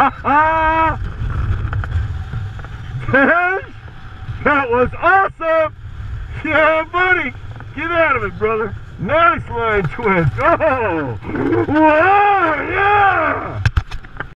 that was awesome! Yeah, buddy! Get out of it, brother! Nice line twist! Oh! Whoa! Yeah!